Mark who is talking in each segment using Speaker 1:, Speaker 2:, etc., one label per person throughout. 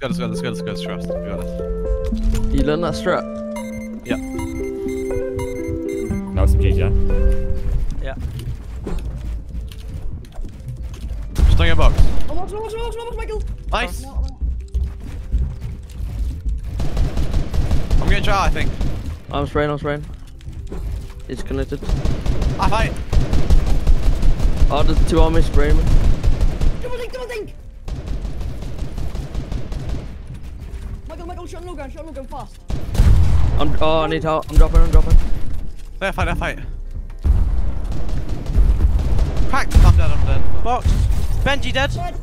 Speaker 1: go, let's go, let's go, let's go, let's trust. We got this.
Speaker 2: You learn that strat?
Speaker 1: Yeah.
Speaker 3: No SMGs, yeah?
Speaker 4: Yeah.
Speaker 1: Just don't get box.
Speaker 5: Oh, watch, watch, watch, watch, Michael.
Speaker 1: Nice.
Speaker 5: No, no.
Speaker 1: I'm getting shot, I think.
Speaker 2: I'm spraying, I'm spraying. It's connected.
Speaker 1: I fight.
Speaker 2: Oh, there's two on me spraying me.
Speaker 5: Double think, double think. Michael, Michael, shot low gun, shot low gun fast.
Speaker 2: I'm, oh, I need help. I'm dropping, I'm dropping.
Speaker 1: There, fight, there, fight. Cracked. I'm dead, I'm dead.
Speaker 4: Box. Benji dead.
Speaker 5: Dead.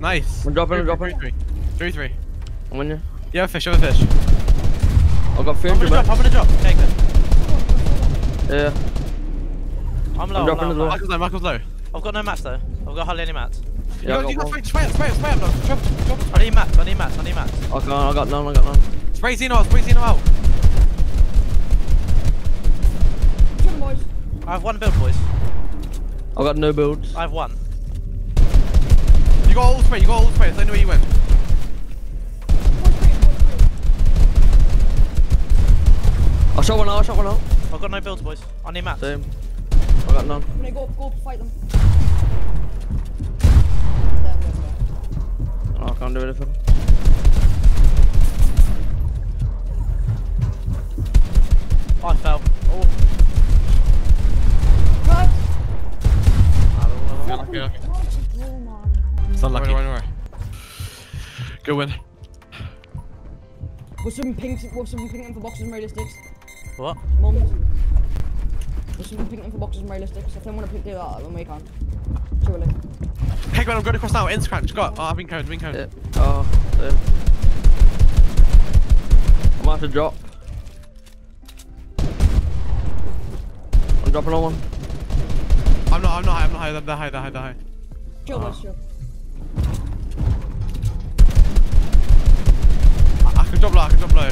Speaker 1: Nice.
Speaker 2: I'm dropping, I'm
Speaker 1: Three,
Speaker 2: dropping.
Speaker 1: Three, three, three. three.
Speaker 2: I'm on you.
Speaker 1: Yeah, fish, over fish.
Speaker 2: I've got
Speaker 4: I'm
Speaker 2: 300
Speaker 4: gonna drop. I'm gonna drop. Okay, good.
Speaker 2: Yeah.
Speaker 4: I'm low.
Speaker 2: I'm dropping
Speaker 4: low, I'm low.
Speaker 1: Michael's low, Michael's low.
Speaker 4: I've got no mats though. I've got hardly any mats.
Speaker 2: Yeah,
Speaker 1: you
Speaker 2: got
Speaker 1: got, you got
Speaker 2: one.
Speaker 1: spray, spray, spray, spray, spray, spray, drop, drop,
Speaker 4: I need mats. I need mats. I need mats.
Speaker 2: I can't, I got none, I got none.
Speaker 1: Spray Zeno out, spray Zeno out.
Speaker 5: Shoot him, boys.
Speaker 4: I have one build, boys.
Speaker 2: I got no builds.
Speaker 4: I have one.
Speaker 1: You got all spray, you got all spray, so I know where you went.
Speaker 5: Boys, free, boys, free.
Speaker 2: I shot one out, I shot one out.
Speaker 4: I've got no builds, boys. I need mats.
Speaker 2: Same. I got none.
Speaker 5: When they go up, go up, fight them.
Speaker 2: Oh, i can't do väl för?
Speaker 4: I fell. Oh.
Speaker 1: What?
Speaker 5: Don't know.
Speaker 1: It's unlucky. Wait. Good win.
Speaker 5: What's some pink, we're some pink info boxes and realistics.
Speaker 4: What?
Speaker 5: Mums. What's some pink info boxes and realistics. If they want to pick it up, then we can. Surely.
Speaker 1: Hey, man, I'm going across now. Ends cracked. Got. Oh, I've been coned, been coned.
Speaker 2: Yeah. Oh, same. I might have to drop. I'm dropping on one.
Speaker 1: I'm not, I'm not high, I'm not high, they're high, they're high, they're high.
Speaker 5: Chill, boys, chill.
Speaker 1: I, I can drop low, I can drop low.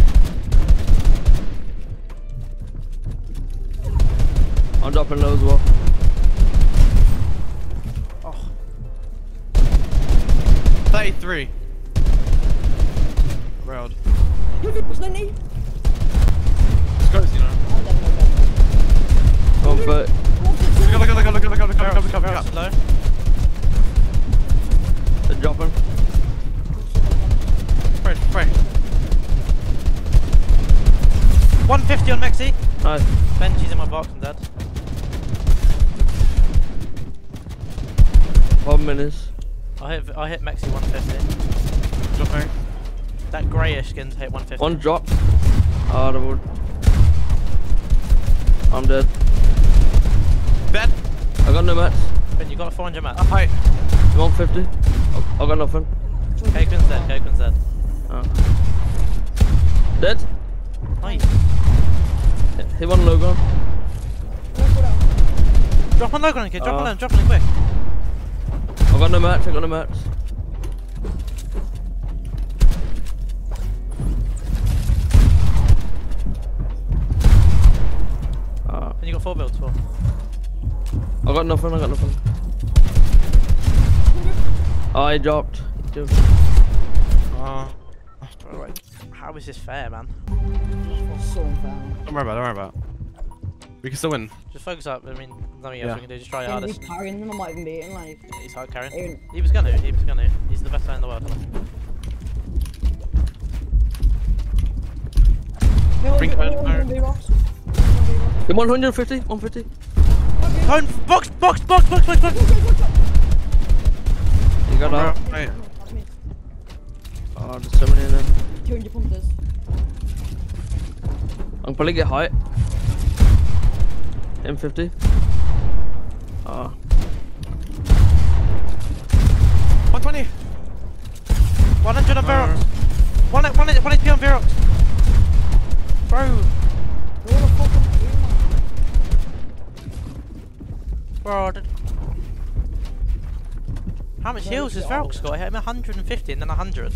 Speaker 2: I'm dropping low as well.
Speaker 1: 33. Railed.
Speaker 5: You think it's 90?
Speaker 1: Let's go, Zeno.
Speaker 5: I'm dead, I'm dead.
Speaker 2: One foot.
Speaker 1: Look up, look up, look up, look up, look up, look up, look up, look up, look
Speaker 4: Barracks
Speaker 1: up.
Speaker 4: low.
Speaker 2: They're dropping.
Speaker 1: Spray, spray.
Speaker 4: 150 on Mexi.
Speaker 2: Nice.
Speaker 4: Benji's in my box. I'm dead.
Speaker 2: One minutes.
Speaker 4: I hit. I hit Mexi 150.
Speaker 1: Dropping.
Speaker 4: That greyish skin's hit 150.
Speaker 2: One drop. Oh, the wood. I'm dead.
Speaker 1: Dead.
Speaker 2: I got no mats.
Speaker 4: Ben, you got 400 mats.
Speaker 1: Up high.
Speaker 2: 150. I I got nothing.
Speaker 4: Cakeman's dead. Cakeman's dead.
Speaker 2: Oh. Dead.
Speaker 4: Nice.
Speaker 2: Hit one low gun.
Speaker 5: Let's go down.
Speaker 4: Drop on Logan, kid. Drop on
Speaker 2: Oh.
Speaker 4: him. Drop on him quick.
Speaker 2: I got no mats. I got no mats. Ah,
Speaker 4: And you got four builds. Four.
Speaker 2: I got nothing. I got nothing. Oh, I dropped. Dude.
Speaker 1: Uh,
Speaker 4: how is this fair, man?
Speaker 5: So unfair. man.
Speaker 1: don't worry about it, don't worry about it. We can still win.
Speaker 4: Just focus up. I mean, nothing else
Speaker 1: Yeah.
Speaker 4: we can do. Just try your
Speaker 5: Can we
Speaker 4: hardest.
Speaker 5: carrying them? I might even beating like.
Speaker 4: He's hard carrying.
Speaker 5: Aaron.
Speaker 4: He was gonna. He was gonna. He's the best player in the world.
Speaker 5: No,
Speaker 1: Bring
Speaker 5: no,
Speaker 1: Aaron,
Speaker 5: no, no, no, B-rocks. No, B-rocks.
Speaker 2: Hit 150. 150.
Speaker 5: Okay.
Speaker 4: Cone, box, box, box, box, box, box.
Speaker 5: Watch out, watch out.
Speaker 2: You got out.
Speaker 1: Right.
Speaker 2: Oh, there's so many in there.
Speaker 5: 200 pumpers.
Speaker 2: I'm probably get height. M50. Ah,
Speaker 1: 120.
Speaker 4: 100 on Verox. One, one, one HP on Verox. Bro,
Speaker 5: They're all a fucking team, man.
Speaker 4: bro. did- How much
Speaker 5: Bro,
Speaker 4: heals has
Speaker 5: look at
Speaker 4: Verox got? I hit him 150 and then 100.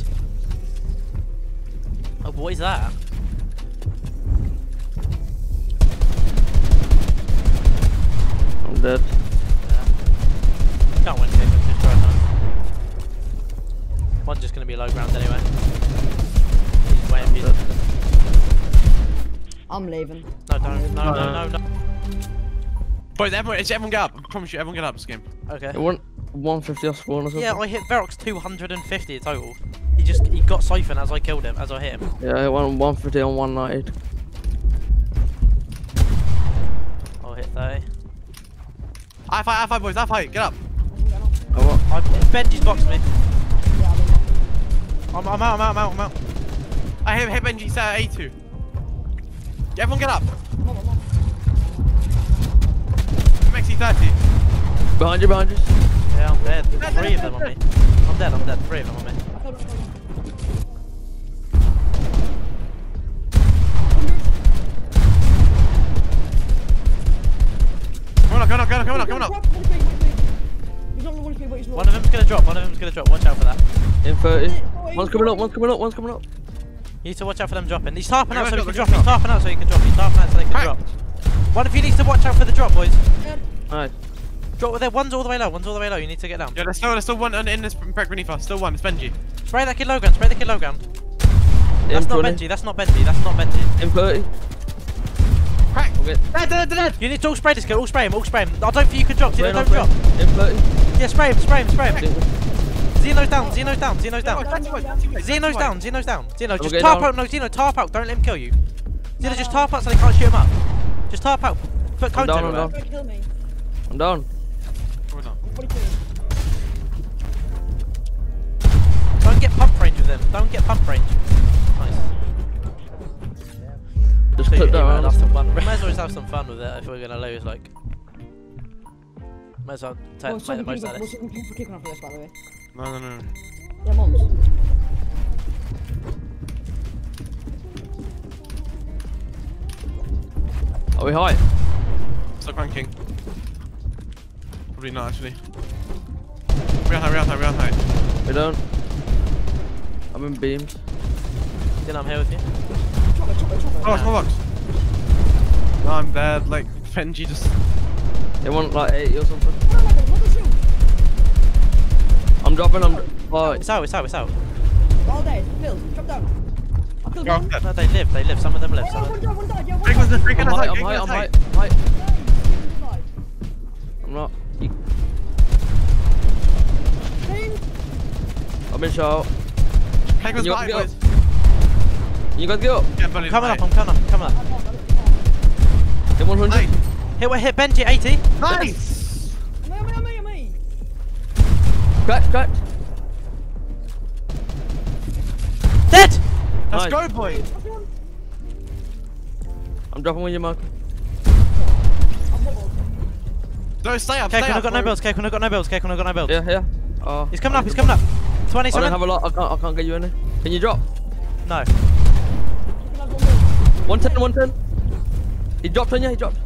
Speaker 4: Oh, what is that?
Speaker 2: I'm dead
Speaker 4: can't win pick up right now. One's just going to be low ground anyway.
Speaker 5: He's waiting for I'm leaving.
Speaker 4: No, don't. No, no, no, no.
Speaker 1: Boys, everyone, it's everyone get up. I promise you, everyone get up this game.
Speaker 4: Okay.
Speaker 2: It won't 150 off spawn or something.
Speaker 4: Yeah, I hit Verox 250 total. He just he got siphoned as I killed him, as I hit him.
Speaker 2: Yeah, it went 150 on 190.
Speaker 4: I'll hit 30.
Speaker 1: I fight, I fight, boys, I fight, get up.
Speaker 2: What?
Speaker 4: I, Benji's boxed me.
Speaker 5: I'm.
Speaker 4: I'm, I'm out, I'm out, I'm out, I'm out.
Speaker 1: I hit, hit Benji, set uh, A2. Everyone get up.
Speaker 5: I'm on, I'm on.
Speaker 1: Mexi 30.
Speaker 2: Behind you, behind you.
Speaker 4: Yeah, I'm dead. Three of them on me. I'm dead, I'm dead. Three of them on me.
Speaker 5: I killed him, I killed him.
Speaker 1: Come on, come on, come on, come on, come on.
Speaker 5: Not one HP, but he's not.
Speaker 4: One of them's gonna drop, one of them's gonna drop. Watch out for that.
Speaker 2: In 30. One's coming up, one's coming up, one's coming up.
Speaker 4: You need to watch out for them dropping. He's tarping out so he can drop.
Speaker 1: drop,
Speaker 4: He's tarping out so he can drop. He's tarping out so they can drop. One of you needs to watch out for the drop, boys.
Speaker 2: Nice.
Speaker 4: Drop with there. One's all the way low. One's all the way low. You need to get down.
Speaker 1: Yeah, there's still, there's still one uh, in this break beneath us. Still one, it's Benji.
Speaker 4: Spray that kid low ground. Spray the kid low ground. That's not Benji. That's not Benji. That's not Benji.
Speaker 2: In 30.
Speaker 1: Crack. Dead, dead, dead, dead.
Speaker 4: You need to all spray this kid. All spray him. All spray him. I don't think you can drop. Zeno,
Speaker 2: Spray,
Speaker 4: don't drop.
Speaker 2: In 30.
Speaker 4: Yeah, spray him. Spray him. Spray him. Zeno's down. Zeno's down. Zeno's down.
Speaker 1: that's right, that's right,
Speaker 4: Zeno's down. Zeno's down. Zeno, just tarp out. No, Zeno, tarp out. Don't let him kill you. Zeno, just tarp out so they can't shoot him up. Just tarp out. Put cones
Speaker 2: down, I'm down.
Speaker 5: Kill me.
Speaker 2: I'm down.
Speaker 1: Come on now.
Speaker 5: I'm 42.
Speaker 4: Don't get pump range with them. Don't get pump range. Nice.
Speaker 2: Just
Speaker 4: So
Speaker 2: clip
Speaker 4: you
Speaker 2: that around.
Speaker 4: have some fun. We might as well just have some fun with it if we're gonna lose. Like, might as well ta-
Speaker 5: Well,
Speaker 4: make the
Speaker 5: second
Speaker 4: most
Speaker 5: people,
Speaker 4: out of
Speaker 5: well,
Speaker 4: it.
Speaker 5: for off this, by the way.
Speaker 1: No, no, no.
Speaker 5: Yeah, mums.
Speaker 2: Are we high?
Speaker 1: Stop ranking. Probably not, actually. We're on high, we're on high, we're on high.
Speaker 2: We don't. I'm in beams.
Speaker 4: Then I'm here with you.
Speaker 5: Chop it, chop it, chop it.
Speaker 1: Oh, box. No, I'm dead. Like, Benji just.
Speaker 2: They want like 80 or something. I'm dropping, I'm. Oh,
Speaker 4: It's out. It's out. It's out.
Speaker 5: All day, killed. Drop down. I killed
Speaker 1: Go,
Speaker 5: one.
Speaker 1: dead.
Speaker 4: No, they live. They live. Some of them live.
Speaker 5: Oh,
Speaker 4: Some
Speaker 5: no,
Speaker 4: of
Speaker 5: one
Speaker 4: them.
Speaker 5: died, one died, yeah, one
Speaker 1: Break was the
Speaker 5: died.
Speaker 2: I'm
Speaker 1: on
Speaker 2: high,
Speaker 1: high,
Speaker 2: I'm
Speaker 1: break
Speaker 2: high, I'm
Speaker 1: high.
Speaker 2: high. high.
Speaker 5: Died.
Speaker 2: I'm not. You- I'm in shot.
Speaker 1: Keg was
Speaker 2: You-
Speaker 1: behind,
Speaker 2: you-
Speaker 1: boys.
Speaker 2: You guys get up.
Speaker 1: Yeah, Benji.
Speaker 4: Coming up. I'm coming up. I'm coming up.
Speaker 5: I can't, I can't.
Speaker 2: Hit 100.
Speaker 1: Nice.
Speaker 4: Hit. Hit Benji 80.
Speaker 1: Nice.
Speaker 5: Me, me, me, me.
Speaker 2: Cracked, cracked.
Speaker 4: Dead.
Speaker 1: Let's
Speaker 2: Nice.
Speaker 1: go, boys.
Speaker 5: That's one.
Speaker 2: I'm dropping with you, Mark.
Speaker 1: No, stay up,
Speaker 4: Okay,
Speaker 1: stay
Speaker 4: when
Speaker 1: I've
Speaker 4: got no
Speaker 1: bro.
Speaker 4: builds. Okay, I've got no builds. Okay, I've got no builds.
Speaker 2: Yeah, here. Oh.
Speaker 4: He's coming up. He's coming up. Twenty.
Speaker 2: I don't have a lot. I can't, I can't get you in there. Can you drop?
Speaker 4: No.
Speaker 5: You can have one more.
Speaker 2: 110, 110. He dropped on you, he dropped.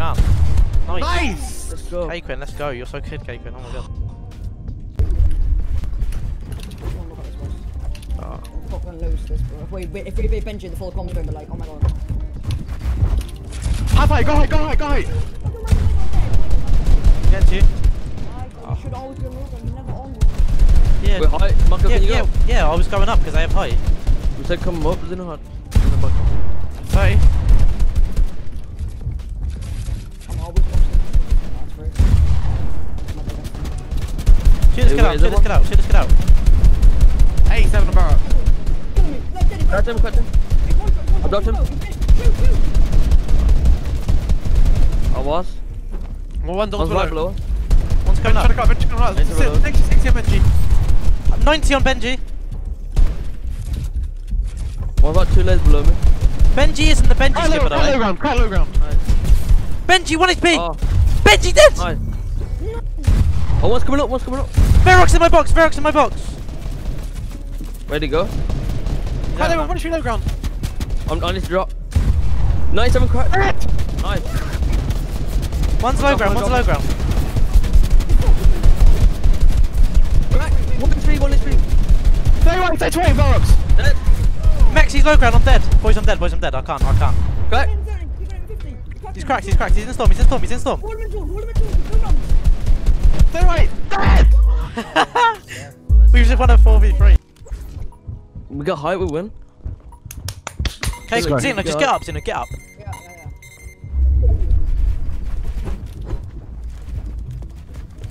Speaker 4: Can't. Nice.
Speaker 1: Nice.
Speaker 2: Let's go.
Speaker 4: Kqin, let's go. You're so good, Kqin. Oh my god.
Speaker 5: Come on, look at this, boys.
Speaker 2: Oh.
Speaker 5: I'm fucking lose this, bro. If we, we- if we beat Benji in the full comms, we're gonna be like, oh my god.
Speaker 1: High five, go high, go high, go high.
Speaker 4: Get you.
Speaker 5: You should always be on you're never on.
Speaker 4: Yeah.
Speaker 2: We're high. Mark,
Speaker 4: Yeah,
Speaker 2: can you go?
Speaker 4: yeah, yeah, I was going up because I have height.
Speaker 2: We said come up, isn't it hard? In
Speaker 4: Shoot this
Speaker 2: Hey,
Speaker 4: kid out,
Speaker 2: wait, is
Speaker 4: shoot
Speaker 2: there
Speaker 4: this kid out, shoot this kid out.
Speaker 1: 87 on barrel.
Speaker 5: Killing me. Let
Speaker 2: him, cracked him.
Speaker 5: I
Speaker 2: got him.
Speaker 5: Shoot, shoot.
Speaker 2: I was.
Speaker 1: Well, one
Speaker 2: One's right
Speaker 1: below.
Speaker 2: below.
Speaker 4: One's coming
Speaker 1: Benji, try to
Speaker 4: up.
Speaker 1: cut, Benji, come on.
Speaker 2: Nice, below.
Speaker 1: 60, 60 on Benji.
Speaker 4: 90 on Benji.
Speaker 2: One's like two layers below me.
Speaker 4: Benji isn't the Benji
Speaker 1: Quite
Speaker 4: skipper though.
Speaker 1: quite low ground, quite low ground. Nice.
Speaker 4: Benji, 1 HP!
Speaker 2: Oh,
Speaker 4: Benji dead!
Speaker 2: nice. Oh, one's coming up, one's coming up.
Speaker 4: Ferox in my box, Ferox in my box!
Speaker 2: Where'd he go?
Speaker 1: Quite low, one is low ground.
Speaker 2: I'm, I need to drop. 97 crack. Nice.
Speaker 4: One's low ground,
Speaker 2: One
Speaker 4: one's low
Speaker 2: drop.
Speaker 4: ground.
Speaker 2: Crack. One HP, one HP.
Speaker 1: 31, 31, Velox.
Speaker 2: Dead.
Speaker 4: Mexi's low ground, I'm dead. Boys, I'm dead, boys, I'm dead. I can't, I can't.
Speaker 2: Crack.
Speaker 4: He's cracked, he's cracked, he's in storm, he's in storm, he's in storm.
Speaker 5: Hold him in two, hold him in two, hold him.
Speaker 1: 31, dead.
Speaker 4: we just won a 4v3.
Speaker 2: We got height, we win.
Speaker 4: Okay,
Speaker 2: Let's go.
Speaker 4: Just get up, Zeno, get up.
Speaker 5: Yeah, yeah, yeah.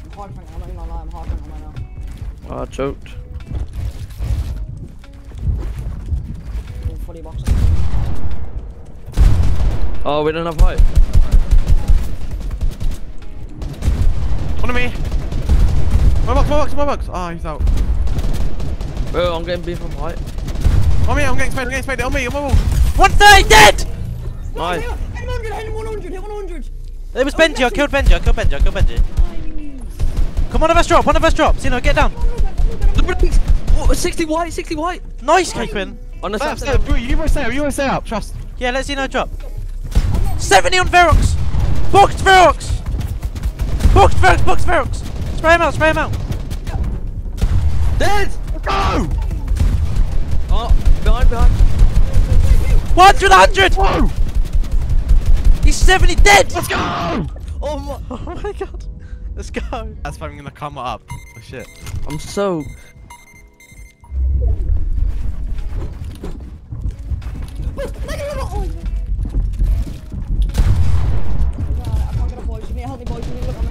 Speaker 5: I'm hard I'm not even gonna lie, I'm hard right now.
Speaker 2: Ah, choked.
Speaker 5: Full Footy box.
Speaker 2: Oh, we don't have height.
Speaker 1: My box, my box, my box. Ah, he's out.
Speaker 2: Bro, I'm getting beat from height.
Speaker 1: On me, I'm getting sprayed, I'm getting sprayed. On me, on my wall.
Speaker 4: 130 dead!
Speaker 2: Nice.
Speaker 5: Hit 100, hit 100, hit 100.
Speaker 4: It was Benji, I killed Benji, I killed Benji, I killed Benji.
Speaker 5: Nice.
Speaker 4: Come on, one of us drop, one of us drop. Zeno, get down.
Speaker 2: Oh, 60 white, 60 white.
Speaker 4: Nice, Cakeman.
Speaker 2: On the
Speaker 1: Stay up,
Speaker 2: side.
Speaker 1: Bro, You always stay up, you always stay up. Trust.
Speaker 4: Yeah, let Zeno drop. 70 on Verox! Boxed Verox! Boxed Verox, boxed Verox! Spray him out, spray him out.
Speaker 2: Dead!
Speaker 1: Go!
Speaker 2: Oh, behind, behind.
Speaker 4: 100, 100!
Speaker 1: Whoa!
Speaker 4: He's 70 dead!
Speaker 1: Let's go!
Speaker 2: Oh my.
Speaker 4: Oh my god. Let's go.
Speaker 1: That's why I'm gonna come up. Oh shit.
Speaker 2: I'm so.
Speaker 5: I can't get a boys. You need to help me, boys. You need to look at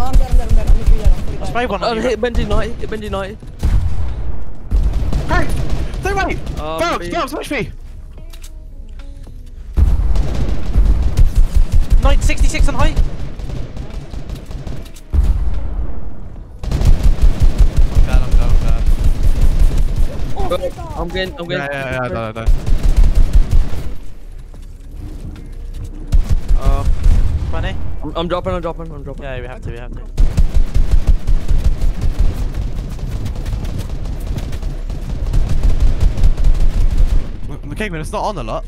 Speaker 5: me. Oh, I'm dead, I'm dead, I'm dead. I'm literally dead. I'm fully
Speaker 4: I
Speaker 5: dead.
Speaker 4: spray one on
Speaker 2: Oh,
Speaker 4: you.
Speaker 2: hit Benji 90, hit Benji 90.
Speaker 1: Hey! Stay away!
Speaker 2: Oh,
Speaker 1: Bounce,
Speaker 2: B.
Speaker 1: bounce, watch me!
Speaker 4: 9, 66 on height.
Speaker 1: I'm dead, I'm dead, I'm dead.
Speaker 5: Oh,
Speaker 2: Bro,
Speaker 5: flip off.
Speaker 2: I'm getting, I'm
Speaker 1: Yeah,
Speaker 2: getting.
Speaker 1: yeah, yeah, no, no.
Speaker 2: Uh,
Speaker 4: 20.
Speaker 2: I'm, I'm dropping, I'm dropping, I'm dropping.
Speaker 4: Yeah, we have to, we have to.
Speaker 1: The cakeman, it's not on a lot.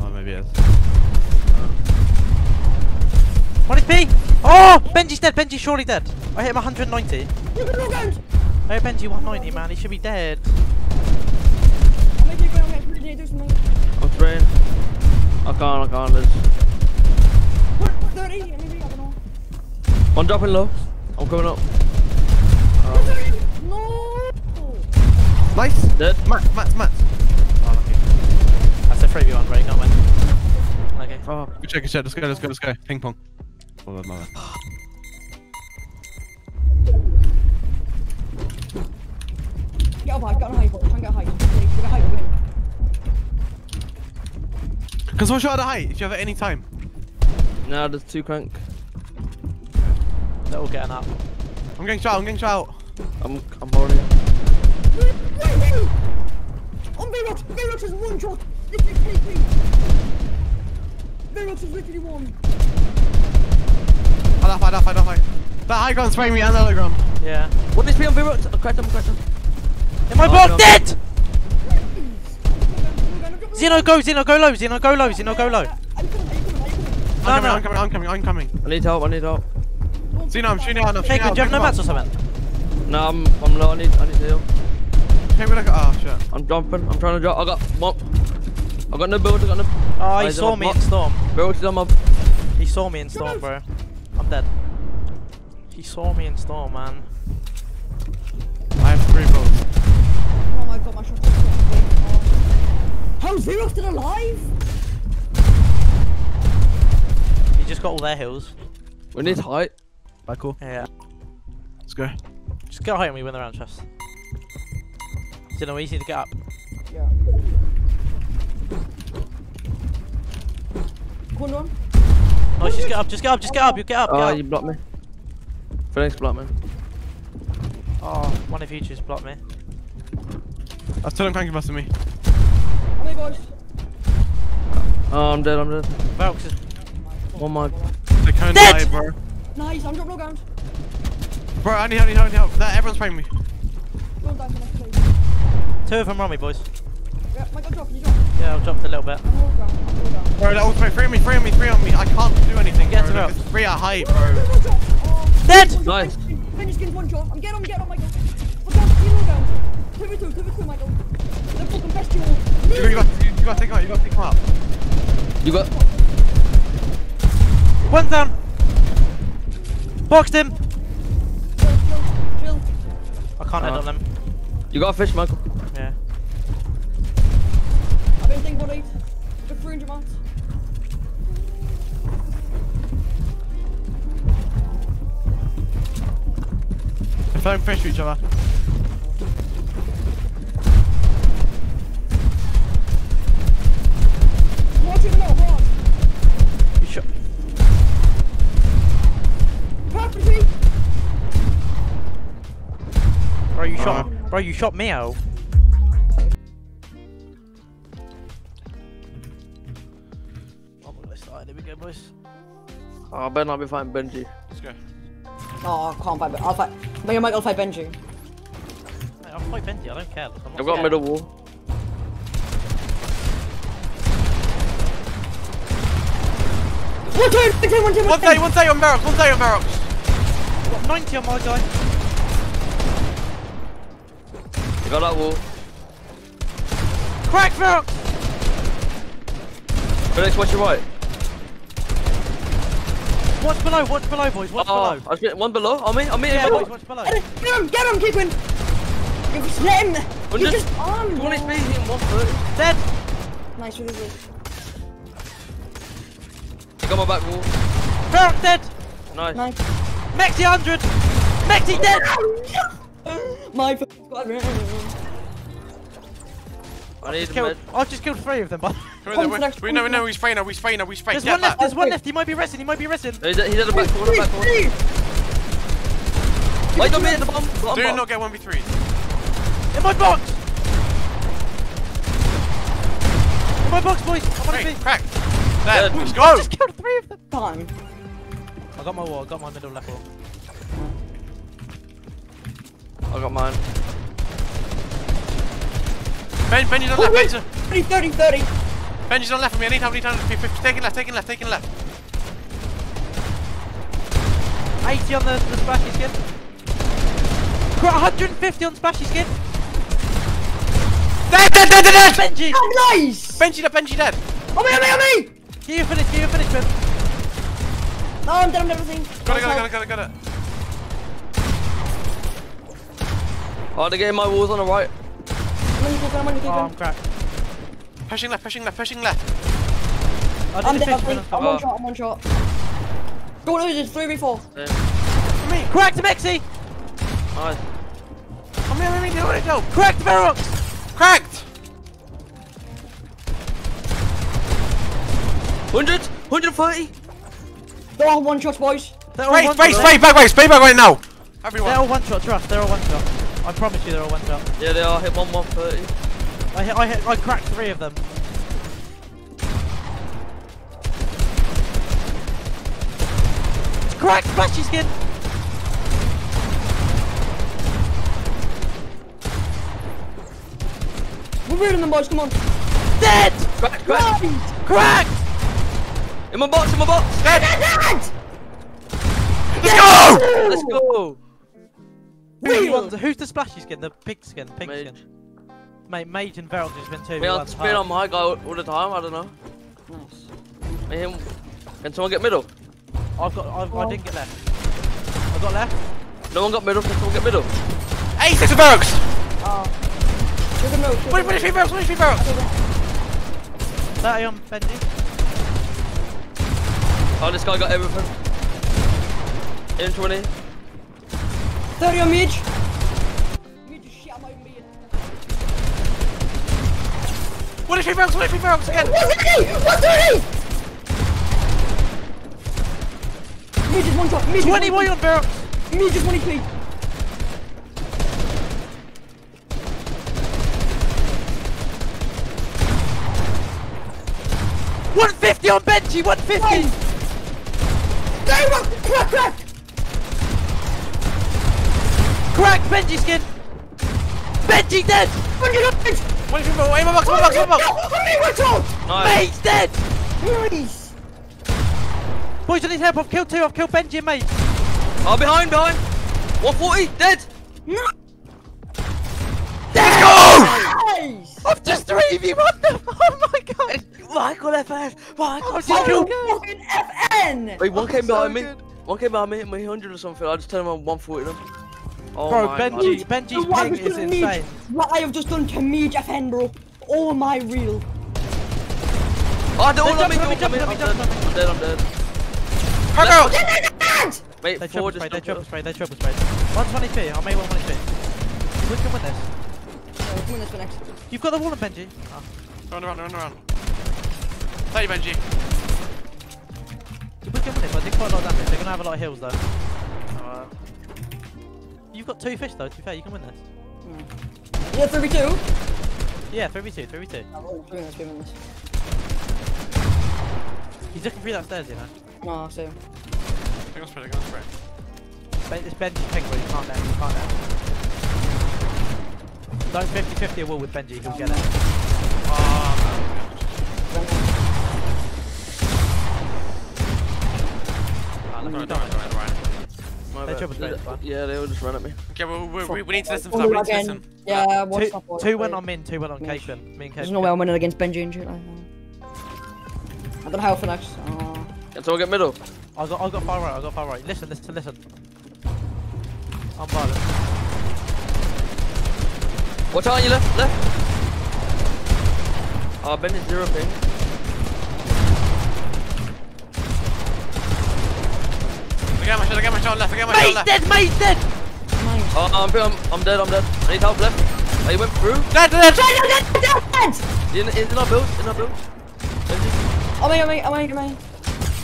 Speaker 1: Oh, maybe it is.
Speaker 4: One HP! Oh! Benji's dead, Benji's surely dead. I hit him 190.
Speaker 5: Look at look out.
Speaker 4: I hit Benji 190, man. He should be dead.
Speaker 5: I'm making I'm making it do something.
Speaker 2: I'm spraying. I can't, I can't. There's... I'm dropping low. I'm coming up.
Speaker 5: Put 30. No.
Speaker 1: Nice!
Speaker 2: Dead.
Speaker 1: Matt, Matt, Matt. Oh, lucky.
Speaker 4: That's a 3v1, right? Can't win. Okay.
Speaker 2: Oh,
Speaker 1: Good check, good check. Let's go, let's go, let's go. Ping pong. Oh, my bad.
Speaker 5: Get up high, get on high, boys. Try and get high. Please, we got high, we're winning.
Speaker 1: Because one shot at the height, if you have it any time.
Speaker 2: now there's two crank.
Speaker 4: They're all getting up.
Speaker 1: I'm getting shot, I'm getting shot.
Speaker 2: I'm, I'm holding.
Speaker 5: Wait, wait, wait. On Verox, Verox is one shot. Literally take me. Verox is literally one.
Speaker 1: Hide off, hide off, hide off, hide. That high gun spraying me and the hologram.
Speaker 4: Yeah.
Speaker 2: What is on Verox? Oh, I cracked him, I cracked him.
Speaker 4: In my
Speaker 2: Oh,
Speaker 4: box,
Speaker 2: no.
Speaker 4: dead! Zeno, go, Zeno, go low, Zeno, go low, Zeno, go low. No,
Speaker 1: coming,
Speaker 4: no.
Speaker 1: I'm coming, I'm coming, I'm coming.
Speaker 2: I need help, I need help.
Speaker 5: Don't
Speaker 1: See, no, I'm
Speaker 5: push
Speaker 1: shooting
Speaker 5: back.
Speaker 1: out, I'm shooting
Speaker 4: Cakeman,
Speaker 1: out.
Speaker 4: do you have no
Speaker 1: Ping
Speaker 4: mats or
Speaker 1: pong.
Speaker 4: something?
Speaker 2: No, I'm, I'm low, I need, I need to heal.
Speaker 1: Hey, we're like, oh shit.
Speaker 2: I'm jumping, I'm trying to drop. I got one. I got no build, I got no.
Speaker 4: Oh, he
Speaker 2: Eyes
Speaker 4: saw me in Storm.
Speaker 2: Verox is on my.
Speaker 4: He saw me in Storm, bro. I'm dead. He saw me in Storm, man.
Speaker 1: I have three bullets.
Speaker 5: Oh my god, my shot is so big. How's Verox still alive?
Speaker 4: He just got all their hills.
Speaker 2: We need height.
Speaker 1: Right.
Speaker 4: Yeah.
Speaker 1: Let's go.
Speaker 4: Just go height and we win the round chest. Zeno, easy to get up.
Speaker 5: Yeah. Corner one.
Speaker 4: Oh, just get up, just get up, just get up, you get up, get
Speaker 2: Oh,
Speaker 4: up.
Speaker 2: you blocked me. Finnex blocked me.
Speaker 4: Oh, one of you just blocked me.
Speaker 1: That's two of them cranky busting me.
Speaker 5: How many boys?
Speaker 2: Oh, I'm dead, I'm dead.
Speaker 4: Velx is
Speaker 2: One more.
Speaker 1: They can't
Speaker 4: Dead!
Speaker 1: die, bro.
Speaker 5: Nice, I'm drop low ground.
Speaker 1: Bro, I need help, I need help, I need help. That, everyone's spraying me.
Speaker 5: Don't Finnex please.
Speaker 4: two of them on me, boys.
Speaker 5: Yeah, Michael drop, you drop.
Speaker 4: Yeah, I've dropped a little bit.
Speaker 5: I'm low ground, I'm low ground.
Speaker 1: Bro, that was my three on me, three on me, three on me. I can't do anything,
Speaker 4: Get
Speaker 1: bro.
Speaker 4: to
Speaker 1: Like,
Speaker 4: it.
Speaker 1: it's three at height, bro.
Speaker 5: oh.
Speaker 4: Dead!
Speaker 2: Nice.
Speaker 5: Finish skins, one shot. I'm get on, get on, Michael. Look down, you low ground. Two v two, two v two, Michael. They're fucking best you all.
Speaker 1: You, you, got, you, you gotta take him out, you gotta take him out.
Speaker 2: You got.
Speaker 4: One down. Boxed him. I can't head
Speaker 2: Uh.
Speaker 4: on them.
Speaker 2: You got a fish, Michael.
Speaker 4: Yeah.
Speaker 5: I've been thinking about it. For 300 mats.
Speaker 1: They're throwing fish to each other.
Speaker 5: Watch it now,
Speaker 4: Bro, you
Speaker 1: Uh.
Speaker 4: shot. Bro, you shot me out. Oh, we're gonna start. There we go, boys.
Speaker 2: Oh, I better not be fighting Benji.
Speaker 1: Let's go.
Speaker 5: Oh, I can't fight. Ben- I'll fight. Me and Mike will fight Benji.
Speaker 4: Mate, I'll fight Benji. I don't care. I'm not
Speaker 2: I've got
Speaker 4: scared.
Speaker 2: middle wall.
Speaker 5: One turn, one turn, one turn,
Speaker 1: One day, one day on barracks, one day on barracks.
Speaker 4: Got 90 on my guy.
Speaker 2: You got that wall.
Speaker 4: Crack Ferox!
Speaker 2: Felix, watch your right.
Speaker 4: Watch below, watch below, boys. Watch
Speaker 2: Oh,
Speaker 4: below.
Speaker 2: I was getting one below. On me, on me.
Speaker 4: Yeah,
Speaker 2: Yeah,
Speaker 4: boys, watch below.
Speaker 5: Get him, get him, get him, You just let him.
Speaker 2: Well, just-
Speaker 5: just on.
Speaker 2: You want
Speaker 5: bro.
Speaker 2: to one foot.
Speaker 4: Dead!
Speaker 5: Nice, really good.
Speaker 2: You got my back wall.
Speaker 4: Ferox dead!
Speaker 2: Nice.
Speaker 5: Nice.
Speaker 4: Mexi 100! Mexi dead!
Speaker 5: My fucking squadron.
Speaker 2: I need
Speaker 4: Just
Speaker 2: a
Speaker 4: killed,
Speaker 2: med.
Speaker 4: I've just killed three of them, but
Speaker 1: Come in there, we, we know, we know, he's spraying now, he's spraying now, he's spraying.
Speaker 4: there's
Speaker 1: Get
Speaker 4: one left,
Speaker 1: that.
Speaker 4: there's one left, he might be resting, he might be resting.
Speaker 2: He's at, he's at the back corner, back corner. Wait, don't be at the bottom. bottom,
Speaker 1: Do
Speaker 2: bottom.
Speaker 1: not get 1v3.
Speaker 4: In my box! In my box, boys! I'm on a
Speaker 1: Great,
Speaker 4: feet.
Speaker 1: crack. There,
Speaker 2: Dead.
Speaker 1: let's go.
Speaker 4: I Just killed three of them!
Speaker 5: Time.
Speaker 4: I got my wall, I got my middle left wall.
Speaker 2: I got mine.
Speaker 1: Ben, Benji's on left, Benji's on,
Speaker 5: 30, 30, 30.
Speaker 1: Benji's on left of me, I need help, I need help. 50, taking left, taking left, taking left.
Speaker 4: 80 on the, the splashy skin. Got 150 on splashy skin.
Speaker 1: Dead, dead, dead, dead, dead!
Speaker 4: Benji!
Speaker 5: Oh, nice!
Speaker 1: Benji dead, Benji dead.
Speaker 5: On me, on me, on me!
Speaker 4: Get your finish, get your finish, Ben.
Speaker 5: No, I'm dead, I'm everything.
Speaker 1: Got it, got it, got it, got it, got it.
Speaker 2: Oh, they're getting my walls on the right.
Speaker 5: I'm on you, I'm on you,
Speaker 4: Oh, I'm cracked.
Speaker 1: Pushing left, pushing left, pushing left.
Speaker 4: I
Speaker 5: I'm
Speaker 4: did
Speaker 5: dead, I'm, I'm
Speaker 2: Oh.
Speaker 5: one shot, I'm one shot. Go losers, 3v4.
Speaker 2: Yeah.
Speaker 4: Cracked Mexi!
Speaker 2: Nice.
Speaker 1: Come here, let me do it, go.
Speaker 4: Cracked Ferox!
Speaker 1: Cracked!
Speaker 2: 100, 130.
Speaker 5: They're all one shots, boys.
Speaker 4: They're all
Speaker 1: Spray,
Speaker 4: one
Speaker 1: spray,
Speaker 4: shot.
Speaker 1: spray, back way, spray back way now. Everyone.
Speaker 4: They're all one shot, trust, they're all one shot. I promise you they're all one shot.
Speaker 2: Yeah, they are. Hit one 130.
Speaker 4: I hit, I hit, I cracked three of them. Crack, cracked splashy skin!
Speaker 5: We're reeling them, boys, come on.
Speaker 4: Dead!
Speaker 2: Crack, crack.
Speaker 5: Nice!
Speaker 4: Cracked!
Speaker 2: In my box, in my box.
Speaker 1: Dead.
Speaker 5: Dead!
Speaker 1: Let's go!
Speaker 2: Let's go.
Speaker 4: Who's,
Speaker 5: Real.
Speaker 4: ones- who's the splashy skin? The pig skin, pig
Speaker 2: Mage.
Speaker 4: skin. Mate, Mage and Verox has been two.
Speaker 2: Me on,
Speaker 4: one's
Speaker 2: spin on my guy all all the time. I don't know.
Speaker 5: Nice.
Speaker 2: Me him. Can someone get middle?
Speaker 4: I've got, I've, I
Speaker 5: Oh.
Speaker 4: didn't get left. I got left.
Speaker 2: No one got middle. Can someone get middle?
Speaker 1: Hey, six of barracks.
Speaker 5: Oh. Take a note. take a
Speaker 1: Wait,
Speaker 5: note.
Speaker 1: finish me barracks, finish me barracks.
Speaker 4: 30 on Benji.
Speaker 2: Oh, this guy got everything. In 20.
Speaker 5: 30 on Midge. Midge is shit, I'm not even being.
Speaker 1: Finish me barracks, finish me barracks again.
Speaker 5: 130! 130! Midge is one shot. Midge is
Speaker 4: 20
Speaker 5: one
Speaker 4: white on Verox.
Speaker 5: Midge is 1 HP.
Speaker 4: One fifty on Benji. One fifty.
Speaker 5: There one! Crack, crack!
Speaker 4: Cracked Benji skin. Benji dead.
Speaker 5: 100 on Midge!
Speaker 1: Finish me barracks, my box, my box, my box.
Speaker 5: On me, one shot!
Speaker 2: Nice.
Speaker 4: Mate's dead.
Speaker 5: Nice!
Speaker 4: Boys, I need help. I've killed two. I've killed Benji and Mate.
Speaker 2: Oh, behind, behind. 140. Dead.
Speaker 5: No!
Speaker 1: Let's go!
Speaker 5: Nice!
Speaker 4: I've just three of you. What the? Oh my god.
Speaker 2: Michael FS. Michael.
Speaker 4: Oh, I've.
Speaker 5: Fucking FN!
Speaker 2: Wait, one oh, came
Speaker 4: so
Speaker 2: behind me.
Speaker 4: good.
Speaker 2: One came behind me, hit me 100 or something. I just turned around 140 them. Oh
Speaker 4: Bro,
Speaker 2: my
Speaker 4: Benji,
Speaker 2: God.
Speaker 4: Benji's
Speaker 5: What I
Speaker 4: ping is
Speaker 5: gonna
Speaker 4: insane.
Speaker 5: What I have just done to me, Jeff bro. All my real.
Speaker 2: Oh, don't
Speaker 4: They
Speaker 2: let me
Speaker 4: jumped,
Speaker 2: go.
Speaker 4: let me jump,
Speaker 2: I'm dead.
Speaker 4: jump,
Speaker 2: I'm dead. I'm dead.
Speaker 1: Hard out!
Speaker 2: Wait,
Speaker 4: They
Speaker 2: four
Speaker 4: triple spray,
Speaker 2: they're
Speaker 4: triple
Speaker 2: up.
Speaker 4: spray, they're triple spray. 120p, I'll make 120p. We can win this.
Speaker 5: No, come on, this Finnex.
Speaker 4: You've got the wall, Benji. Oh.
Speaker 1: Run around, run around. Tell you, Benji.
Speaker 4: We can win this, I did quite a lot of damage. They're gonna have a lot of heals though.
Speaker 2: Uh,
Speaker 4: You've got two fish though, to be fair, you can win this.
Speaker 5: Yeah, 32.
Speaker 4: Yeah, 3v2, 3v2.
Speaker 5: Oh, we're this, doing this.
Speaker 4: He's looking through that stairs, you know.
Speaker 5: No, so.
Speaker 1: They're gonna spray, they're gonna spray.
Speaker 4: Ben- It's Benji's ping, bro, you can't let him, you can't let him. Don't 50-50 a wall with Benji, he'll get it.
Speaker 1: Oh,
Speaker 4: Ah,
Speaker 2: my
Speaker 4: They triple fine.
Speaker 2: Yeah, they all just run at me.
Speaker 1: Okay, well, we, we, we need to listen for that, we need to
Speaker 5: again.
Speaker 1: listen.
Speaker 5: Yeah, what's
Speaker 4: Two,
Speaker 5: up?
Speaker 4: two
Speaker 5: up,
Speaker 4: went
Speaker 5: wait.
Speaker 4: on me and two went on
Speaker 5: Yeah.
Speaker 4: Cakeman. Me and
Speaker 5: There's
Speaker 4: Cakeman.
Speaker 5: no way I'm winning against Benji and shit like that. I don't know how Finnex. Oh.
Speaker 2: Can someone get middle?
Speaker 4: I got, I got far right, I got far right. Listen, listen, listen. I'm violent.
Speaker 2: Watch out on your left, left. Oh, Ben is zero ping.
Speaker 1: I got my shot, I got my shot left, I got my shot
Speaker 4: Mate's
Speaker 1: left.
Speaker 4: dead, mate's dead!
Speaker 5: Nice.
Speaker 2: Oh, I'm, I'm, I'm dead, I'm dead. I need help left. Oh, he went through.
Speaker 1: Dead, dead, dead!
Speaker 2: dead, He's in, he's in our build, in our build. Benji.
Speaker 5: Am I, am I, am in. I, am I?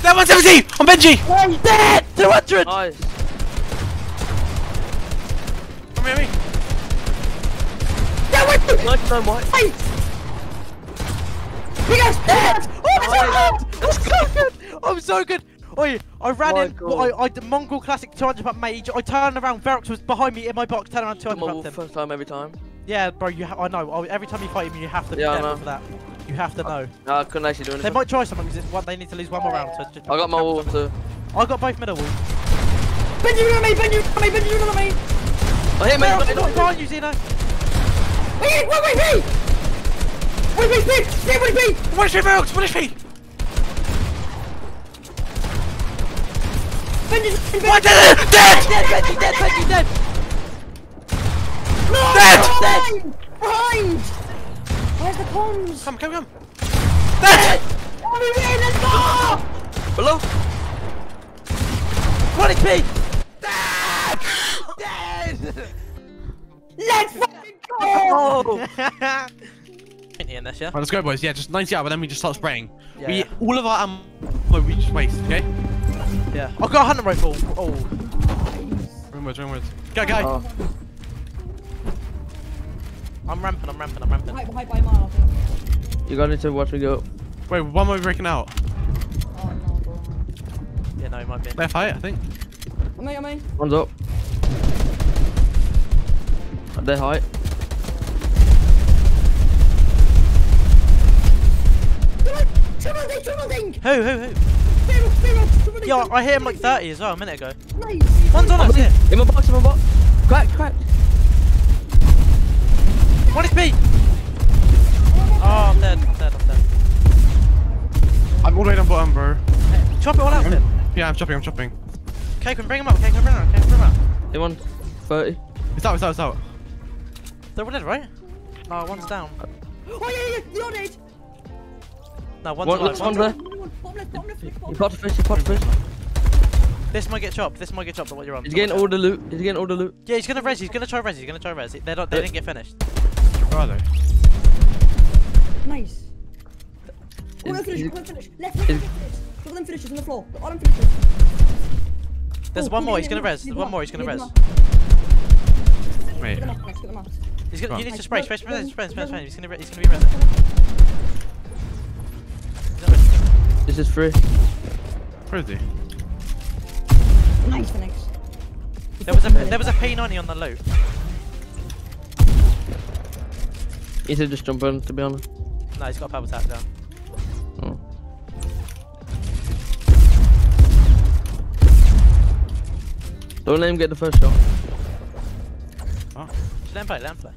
Speaker 1: Dead 170! On Benji!
Speaker 4: Dead! 200!
Speaker 2: Nice.
Speaker 1: Come here, me.
Speaker 2: Nice time, white.
Speaker 5: You guys dead!
Speaker 4: Oh, that's so good! That's so good! I'm so good! Oi, I ran
Speaker 2: My
Speaker 4: in,
Speaker 2: God.
Speaker 4: I, I did Mongol Classic 200 pump mage, I turned around, Verox was behind me in my box, turned around 200
Speaker 2: Mobile
Speaker 4: pumped him.
Speaker 2: first time every time.
Speaker 4: Yeah, bro, you ha I know, every time you fight him, you have to be
Speaker 2: Yeah, I
Speaker 4: careful
Speaker 2: know.
Speaker 4: for that. You have to know.
Speaker 2: Nah, I couldn't actually do anything.
Speaker 4: They might try something because it's one, they need to lose one more round. So just
Speaker 2: I got my wall too.
Speaker 4: I got both middle walls.
Speaker 5: Benji, you me, Benji, you me, Benji, you me!
Speaker 2: Oh, hit me!
Speaker 4: Verox,
Speaker 2: hit
Speaker 4: not
Speaker 2: me.
Speaker 4: behind you, Zeno!
Speaker 5: Wait, wait, wait, wait! Wait, wait, wait, wait, wait, wait!
Speaker 1: One HP, Brooks, one HP!
Speaker 5: Benji, Benji!
Speaker 1: One dead! Dead!
Speaker 4: Dead, Benji, dead, Benji, dead!
Speaker 5: No!
Speaker 1: Dead!
Speaker 5: Behind! Behind! Where's the comms?
Speaker 1: Come, come, come! Dead!
Speaker 5: Oh, we win, let's go!
Speaker 2: Below.
Speaker 4: One HP! Dead! dead!
Speaker 5: Let's fucking go!
Speaker 2: Oh!
Speaker 4: In here, yeah?
Speaker 1: Right, let's go, boys. Yeah, just 90 out, but then we just start spraying.
Speaker 4: Yeah,
Speaker 1: we
Speaker 4: yeah.
Speaker 1: all of our ammo we just waste, okay?
Speaker 4: Yeah. I've got a hunting rifle. Oh.
Speaker 1: Wrong words, wrong. Go, go!
Speaker 2: Oh.
Speaker 4: I'm ramping, I'm ramping, I'm ramping.
Speaker 5: Hype, hype by a mile, I think.
Speaker 2: You gotta need to watch me go.
Speaker 1: Wait, one more breaking out.
Speaker 5: Oh, no, bro.
Speaker 4: Yeah, no, he might be.
Speaker 1: Left height, I think.
Speaker 5: Am I, am I?
Speaker 2: One's up. They're high.
Speaker 5: Triple ding!
Speaker 4: Who, who, who?
Speaker 5: Zero, zero, triple ding!
Speaker 4: Yeah, I hit him like 30 as well a minute ago.
Speaker 5: Nice!
Speaker 4: One's on us, yeah.
Speaker 2: In my box, in my box. Crack, crack.
Speaker 4: One HP! Oh, I'm dead, I'm dead, I'm dead.
Speaker 1: I'm all the way down bottom, bro.
Speaker 4: Hey, chop it all out, then.
Speaker 1: Yeah, I'm chopping, I'm chopping.
Speaker 4: Cakeman, bring him up, Cakeman, bring him up, Cakeman, bring him up.
Speaker 2: Him on 30.
Speaker 1: It's out, it's out, it's out.
Speaker 4: They're all dead, right? No, one's down.
Speaker 5: Oh, yeah, yeah, you're dead!
Speaker 4: No, one's
Speaker 2: One,
Speaker 4: alive.
Speaker 2: one
Speaker 4: One's
Speaker 2: there.
Speaker 5: Bottom left, bottom left,
Speaker 2: You
Speaker 5: bottom
Speaker 2: pot fish, you pot the fish.
Speaker 4: This might get chopped, this might get chopped, what you're on.
Speaker 2: He's getting all the loot. He's getting all the loot.
Speaker 4: Yeah, he's gonna res, he's gonna try res, he's gonna try res. They're not, they
Speaker 2: Uh,
Speaker 4: didn't get finished.
Speaker 1: Where are they?
Speaker 5: Nice. Go
Speaker 2: Is-
Speaker 5: and finish,
Speaker 2: is-
Speaker 5: go and finish. Left, left,
Speaker 2: is-
Speaker 5: left, left. Look at them finishes on the floor. All them finishes.
Speaker 4: There's
Speaker 5: Oh,
Speaker 4: one more, he's gonna res, there's one more, he's gonna res.
Speaker 5: them.
Speaker 1: Wait.
Speaker 5: Get them up next, get them up.
Speaker 4: He's gonna, you need to spray, spray, spray,
Speaker 5: Nice.
Speaker 4: spray, spray, spray, he's gonna, he's gonna be res. He's gonna res.
Speaker 2: This is free.
Speaker 1: Where is he?
Speaker 5: Nice Finnex.
Speaker 4: There was a, there was a P90 on the loot.
Speaker 2: He needs just jump in, to be honest.
Speaker 4: No, he's got a pebble tap down.
Speaker 2: Oh. Don't let him get the first shot.
Speaker 4: Let him play, let him play.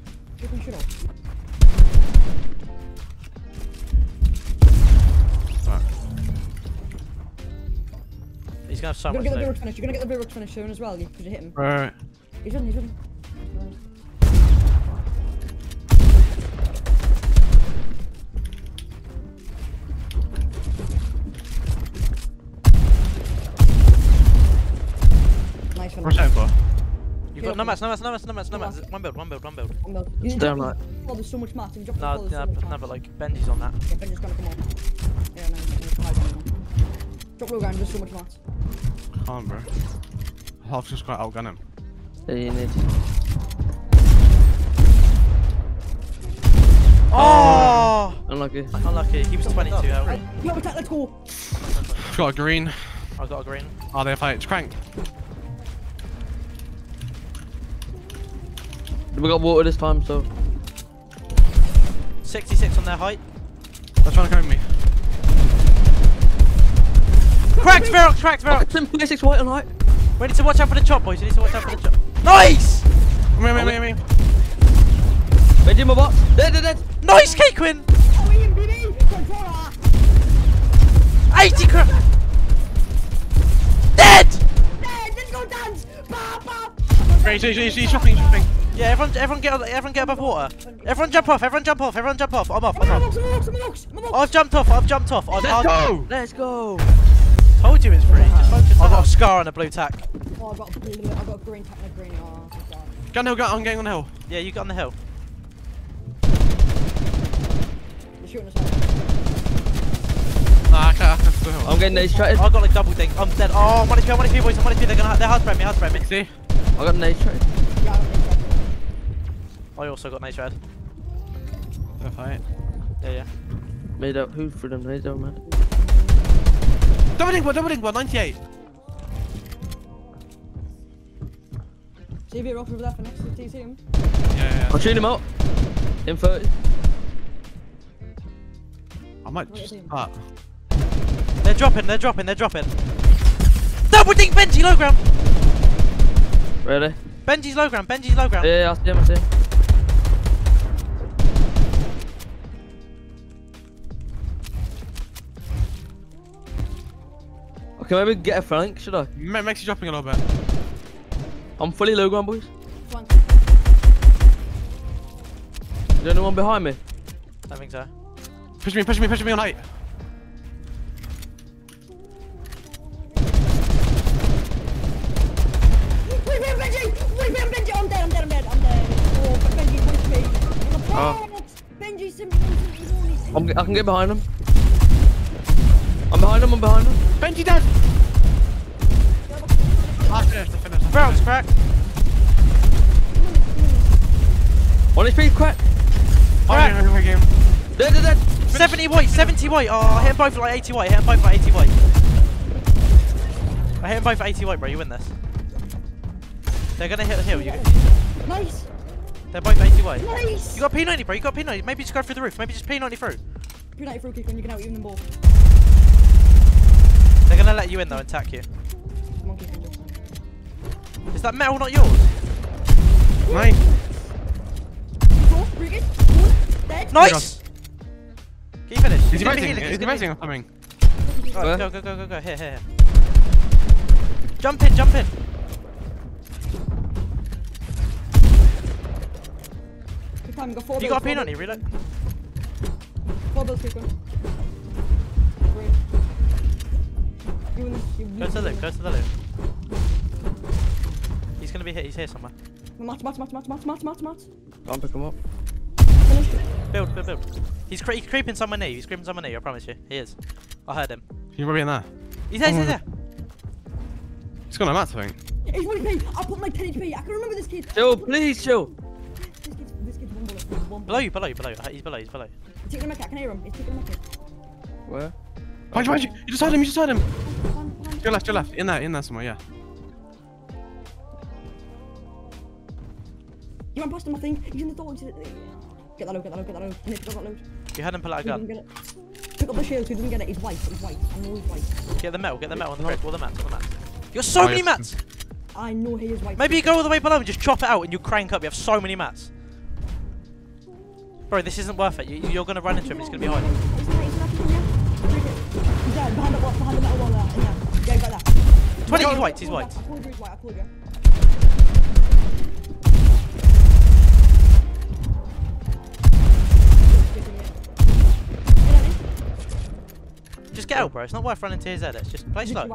Speaker 4: He's gonna have so
Speaker 5: You're gonna get the
Speaker 4: loot.
Speaker 5: Brooks finish. You're gonna get the Brooks finish soon as well, because you hit him.
Speaker 1: Right, right, right.
Speaker 5: He's in, he's in. Nice one.
Speaker 1: Rush out for.
Speaker 4: You've got no mats, no mats, no mats, no mats, no mats. One build, one build, one build.
Speaker 5: One build. You
Speaker 2: Stay
Speaker 5: drop
Speaker 2: on.
Speaker 5: Oh, there's so much mats. You drop
Speaker 4: No,
Speaker 5: the there's
Speaker 4: no,
Speaker 5: so much
Speaker 4: but- no, but like Benji's on that.
Speaker 5: Yeah, Benji's gonna come on. Yeah, no, he's gonna hide on Drop low ground, there's so much mats.
Speaker 1: Calm, bro. I've just got to outgun him.
Speaker 2: Yeah, you need.
Speaker 4: Oh!
Speaker 2: Unlucky.
Speaker 4: Unlucky. He was 22 health.
Speaker 5: You have attack, let's go.
Speaker 1: Got a green.
Speaker 4: I got a green.
Speaker 1: Oh, they fight. It's crank.
Speaker 2: We got water this time, so
Speaker 4: 66 on their height.
Speaker 1: They're trying to come me.
Speaker 4: Cracked Ferox, cracked
Speaker 2: Oh,
Speaker 4: Ferox.
Speaker 2: Tim, play six white and height.
Speaker 4: We need to watch out for the chop, boys. We need to watch out for the chop. Nice!
Speaker 1: Me, me, me, me.
Speaker 2: Benji, my box. Dead, dead, dead.
Speaker 4: Nice,
Speaker 5: Kqin! Ian, baby! Controller!
Speaker 4: 80 crack! Dead!
Speaker 5: Dead! Let's go dance! Ba, ba!
Speaker 1: Great, he's, he's, he's shopping, he's shopping.
Speaker 4: Yeah, everyone, everyone get, everyone get above water. Everyone jump off, everyone jump off, everyone jump off. I'm off, I'm
Speaker 5: I'm
Speaker 4: off.
Speaker 5: I'm on I'm on I'm on
Speaker 4: I've jumped off, I've jumped off. I've,
Speaker 1: Let's
Speaker 4: I've
Speaker 1: go!
Speaker 2: Let's go.
Speaker 4: Told you it's free. Just focus. I've got a scar and a blue tack.
Speaker 5: Oh, I got a blue, I've got a green tack and a green. Oh, my
Speaker 1: Gun hill, gun, I'm getting on the hill.
Speaker 4: Yeah, you got on the hill.
Speaker 5: They're shooting us out.
Speaker 1: Nah, I can't, I can't do the hill.
Speaker 2: I'm getting nade straight.
Speaker 4: I got like double ding. I'm dead. Oh, I'm one HP, I'm one HP, boys. I'm one HP. They're gonna, they're hard spread me, hard spread me.
Speaker 1: See?
Speaker 2: I got nade straight.
Speaker 5: Yeah, I don't think.
Speaker 4: I also got nade red.
Speaker 1: They're fight.
Speaker 4: Yeah, yeah.
Speaker 2: Made up. Who threw them nades out, man?
Speaker 1: Double ding, one, double ding, one, 98.
Speaker 5: See if you're off over there Finnex to TC him.
Speaker 1: Yeah, yeah, yeah.
Speaker 2: I'll tune him out. In 30.
Speaker 1: I might just start.
Speaker 4: They're dropping, they're dropping, they're dropping. Double ding Benji low ground.
Speaker 2: Ready?
Speaker 4: Benji's low ground, Benji's low ground.
Speaker 2: Yeah, yeah, I see him, I see him. Okay, maybe get a flank, should I?
Speaker 1: Ma- Makes you dropping a little bit.
Speaker 2: I'm fully low ground, boys.
Speaker 5: Flank.
Speaker 2: Is there anyone behind me?
Speaker 4: I think so.
Speaker 1: Push me, push me, push me on height.
Speaker 5: Wait, wait, Benji! Wait, wait, Benji! I'm dead, I'm dead, I'm dead, I'm dead. Oh, but Benji pushed me. I'm a
Speaker 2: Oh.
Speaker 5: pet. Benji simply he's
Speaker 2: I'm, I can get behind him. I'm behind him, I'm behind him.
Speaker 1: Benji dead! Finished, I finished. I
Speaker 4: Ferox
Speaker 1: finished.
Speaker 4: crack.
Speaker 2: One HP, crack.
Speaker 1: Alright, okay, okay, game.
Speaker 2: Dead, dead, dead.
Speaker 4: 70 white, 70 white. Oh, I hit them both for like 80 white. I hit them both for 80 white. I hit them both for 80 white, bro. You win this. They're gonna hit the hill. You,
Speaker 5: Nice!
Speaker 4: they're both 80 white.
Speaker 5: Nice!
Speaker 4: You got P90, bro. You got P90. Maybe just go through the roof. Maybe just P90 through.
Speaker 5: P90 through kick when you can out even them both.
Speaker 4: They're gonna let you in though and attack you.
Speaker 5: Come on, kick him.
Speaker 4: Is that metal not yours?
Speaker 1: Nice.
Speaker 5: Go, bring it. One, dead.
Speaker 4: Nice. Can you finish?
Speaker 1: Is he
Speaker 4: It's gonna be
Speaker 1: resing?
Speaker 4: healing,
Speaker 1: Is he
Speaker 4: gonna be-
Speaker 1: resing or something?
Speaker 4: Go, go, go, go, go. Here, here, here. Jump in, jump in.
Speaker 5: Good time, you got four
Speaker 4: You
Speaker 5: bills,
Speaker 4: got a
Speaker 5: four
Speaker 4: P90,
Speaker 5: bills.
Speaker 4: reload.
Speaker 5: Four bills, one.
Speaker 4: Go to the loop, go to the loop. He's gonna be here, he's here somewhere.
Speaker 5: Match, match, match, match, match, match, match, match.
Speaker 2: Can't pick him up.
Speaker 4: Build, build, build. He's, cre he's creeping somewhere near you, he's creeping somewhere near you, I promise you. He is. I heard him.
Speaker 1: He's probably in there.
Speaker 4: He's there, he's
Speaker 1: Oh
Speaker 4: there.
Speaker 1: He's got no mats, I think.
Speaker 5: He's 1 HP. I put my 10 HP. I can remember this kid.
Speaker 2: Chill, please chill.
Speaker 5: This kid's, this kid's one bullet. One bullet.
Speaker 4: Below you, below you, below you. He's below, he's below.
Speaker 5: He's taking a mech. I can hear him. He's taking a mech.
Speaker 2: Where?
Speaker 1: Behind you, behind you. You just heard him, you just heard him.
Speaker 5: Behind- behind-
Speaker 1: To your left, to your left. In there, in there somewhere, yeah.
Speaker 5: You ran past him, I think. He's in the door. He's in the... Get that load, get that load, get that load. I need to get that load.
Speaker 4: You had him pull out a gun.
Speaker 5: get? Pick up the shield. he didn't get it? He's white. He's white. I know he's white.
Speaker 4: Get the metal, get the metal on the brick, all the mats, all the mats. You got so
Speaker 1: Oh,
Speaker 4: many mats!
Speaker 5: I know he is white.
Speaker 4: Maybe you go all the way below and just chop it out and you crank up, you have so many mats. Bro, this isn't worth it. You, you're gonna run into him, it's gonna be hard. 20, he's white, he's white.
Speaker 5: Just get
Speaker 4: out, bro. It's not worth running to his head. It's just play slow.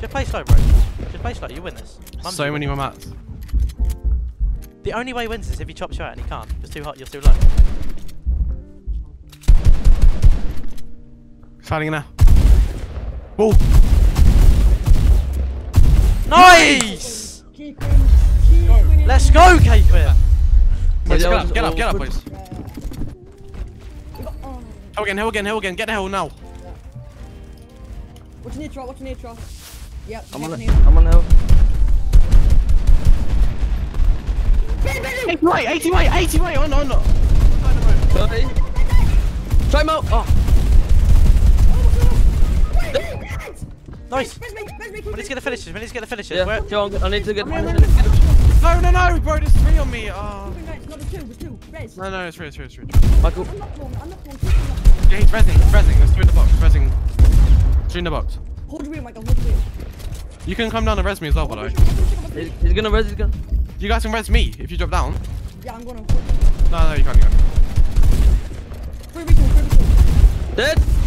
Speaker 4: Just play slow, bro. Just play slow. You win this. Mum's
Speaker 1: so many more mats.
Speaker 4: The only way he wins is if he chops you out and he can't. It's too hot, you're too low.
Speaker 1: Fighting now. Whoa!
Speaker 4: Nice.
Speaker 5: Keep winning. Keep winning.
Speaker 4: Let's go, Kqin.
Speaker 1: Boys,
Speaker 2: Yeah,
Speaker 1: get up, get up, get up,
Speaker 2: oh,
Speaker 1: boys.
Speaker 5: Uh, yeah. We got, oh.
Speaker 1: Hill again, hill again, hill again. Get the hill now.
Speaker 5: What's your nitro? What's your nitro? Yep.
Speaker 2: I'm on
Speaker 5: next
Speaker 2: it. I'm on the hill.
Speaker 5: Ben, Ben, Ben.
Speaker 1: 80 weight, 80 weight, 80 weight. On, on, on.
Speaker 2: Try him out. Oh,
Speaker 4: Nice.
Speaker 5: Res me, res me,
Speaker 4: We need to get the finishes. We need to get the finishes.
Speaker 2: yeah.
Speaker 4: Where?
Speaker 2: Joe, I'm- need to get.
Speaker 5: No, no, no, no, no,
Speaker 1: No, no, no, bro. There's three on me. Uh. Oh.
Speaker 5: no, it's not the two, the two. Res.
Speaker 1: No, no, it's three, it's three, it's three.
Speaker 2: Michael.
Speaker 5: I'm not going, I'm not going.
Speaker 1: Yeah, he's rezzing, he's rezzing. There's three in the box. Rezzing. Three in the box.
Speaker 5: Hold your wheel, Michael. Hold your wheel.
Speaker 1: You can come down and res me as well, by the way.
Speaker 2: He's, he's gonna res. He's gonna.
Speaker 1: You guys can res me if you drop down.
Speaker 5: Yeah, I'm gonna.
Speaker 1: No, no, you can't. You can't.
Speaker 5: Three v two, three.
Speaker 2: Dead.